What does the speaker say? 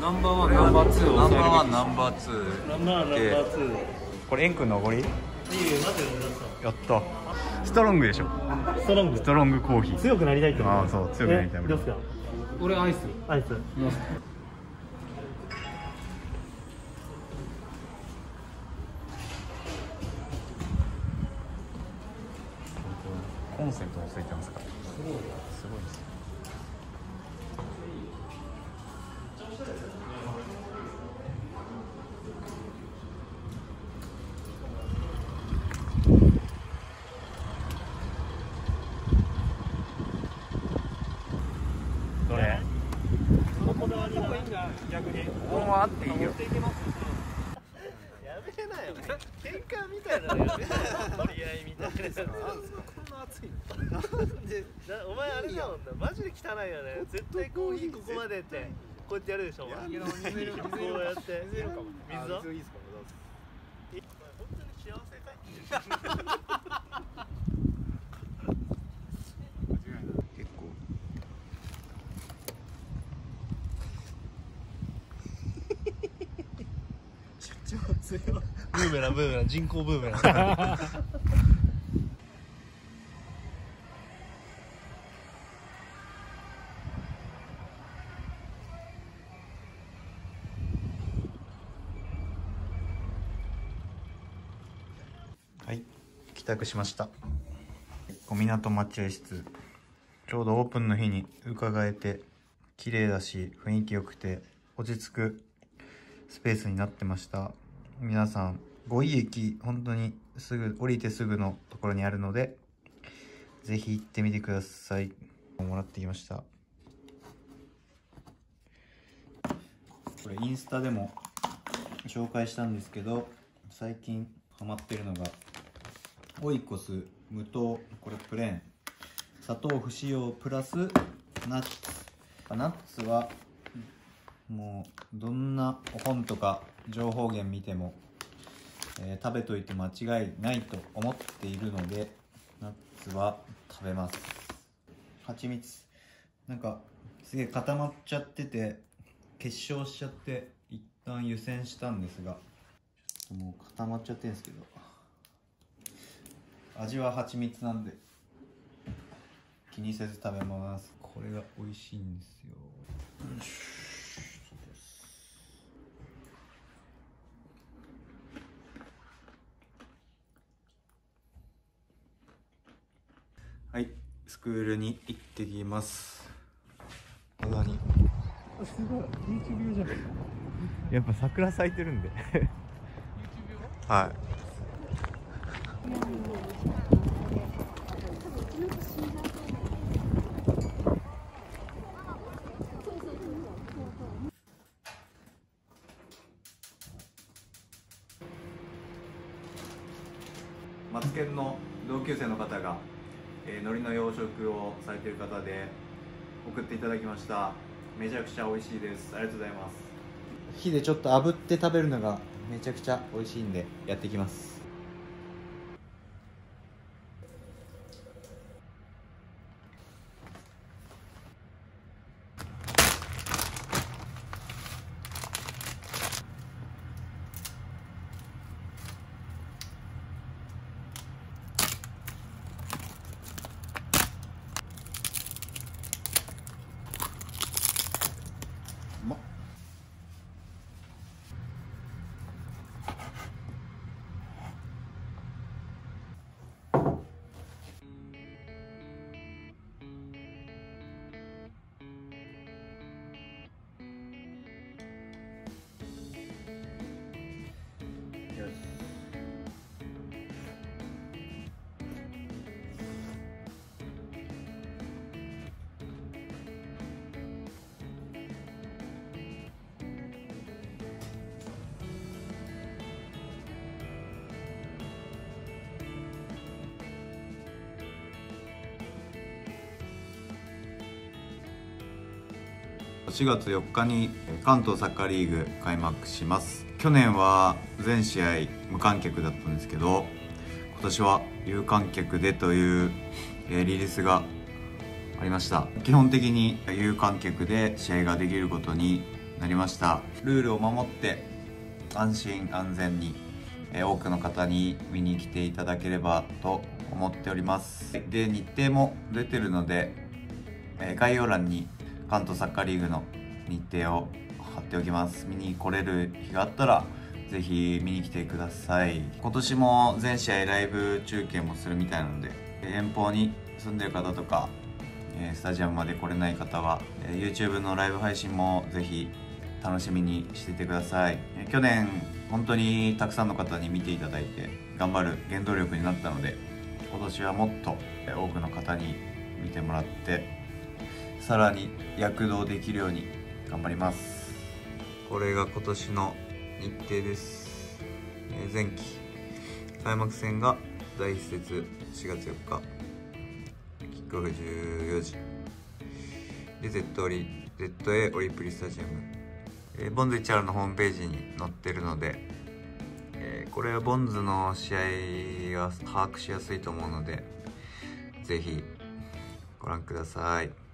ナンバーワンナンバーツーナンバーワンナンバーツーナンバーワンナンバーツーこれ円くんのおごりいいやった。ストロングでしょ？たストロング。ストロングコーヒー。強くなりたいってあーそう強くなりたい。えどうですか？俺アイス。アイス。コンセントもついてますか？らすごいですどれここだわりもいいんだ逆にここもあってい。い。よやめなよ喧嘩みたい。なのやめなよ取り合い。みたい。なやつこんな熱い。のなんでお前あれだもんなマジで汚い。よね絶対コーヒーここまでってこうやってやるでしょお前い。や水入れるこうやって水入れるかも水い。い。ですかえ本当に幸せかい。ブーメランブーメラン人工ブーメラン。はい帰宅しました。小港待合室ちょうどオープンの日に伺えて綺麗だし雰囲気良くて落ち着くスペースになってました。皆さん五井駅本当にすぐ降りてすぐのところにあるのでぜひ行ってみてください。もらってきました。これインスタでも紹介したんですけど最近ハマってるのがオイコス無糖これプレーン。砂糖不使用プラスナッツ。ナッツはもうどんな本とか情報源見ても、えー食べといて間違いないと思っているのでナッツは食べます。蜂蜜。なんかすげえ固まっちゃってて結晶しちゃって一旦湯煎したんですがちょっともう固まっちゃってるんですけど味は蜂蜜なんで気にせず食べます。これが美味しいんですよ。よいしはい。スクールに行ってきます。何？すごい。YouTube じゃん。やっぱ桜咲いてるんで。はい。マツケンの同級生の方が、えー、海苔の養殖をされている方で送っていただきました。めちゃくちゃ美味しいです。ありがとうございます。火でちょっと炙って食べるのがめちゃくちゃ美味しいんでやっていきます。4月4日に関東サッカーリーグ開幕します。去年は全試合無観客だったんですけど今年は有観客でという、リリースがありました。基本的に有観客で試合ができることになりました。ルールを守って安心安全に、多くの方に見に来ていただければと思っております。で日程も出てるので、概要欄に関東サッカーリーグの日程を貼っておきます。見に来れる日があったらぜひ見に来てください。今年も全試合ライブ中継もするみたいなので遠方に住んでる方とかスタジアムまで来れない方は YouTube のライブ配信もぜひ楽しみにしていてください。去年本当にたくさんの方に見ていただいて頑張る原動力になったので今年はもっと多くの方に見てもらってさらに躍動できるように頑張ります。これが今年の日程です、えー、前期。開幕戦が第1節4月4日。キックオフ14時。で Z オリ ZA オリプリスタジアム、えー、ボンズチャールのホームページに載ってるので、えー、これはボンズの試合が把握しやすいと思うのでぜひご覧ください。